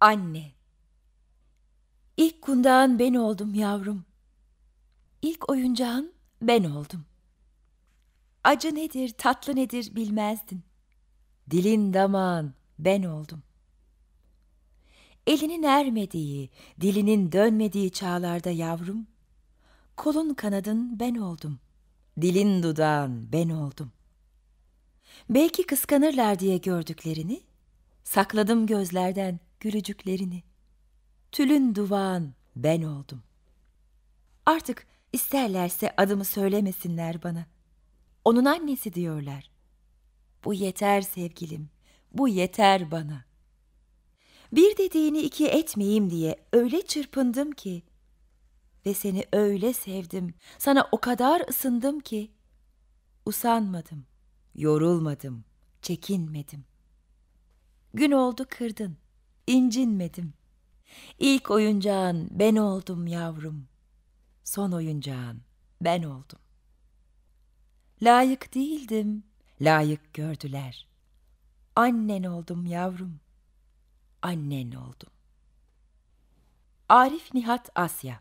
Anne. İlk kundağın ben oldum yavrum. İlk oyuncağın ben oldum. Acı nedir, tatlı nedir bilmezdin. Dilin damağın ben oldum. Elinin ermediği, dilinin dönmediği çağlarda yavrum, kolun kanadın ben oldum. Dilin dudağın ben oldum. Belki kıskanırlar diye gördüklerini, sakladım gözlerden gülücüklerini. Tülün duvağın ben oldum. Artık isterlerse adımı söylemesinler bana. Onun annesi diyorlar. Bu yeter sevgilim, bu yeter bana. Bir dediğini iki etmeyeyim diye öyle çırpındım ki ve seni öyle sevdim, sana o kadar ısındım ki usanmadım, yorulmadım, çekinmedim. Gün oldu kırdın, incinmedim. İlk oyuncağın ben oldum yavrum. Son oyuncağın ben oldum. Layık değildim, layık gördüler. Annen oldum yavrum, annen oldum. Arif Nihat Asya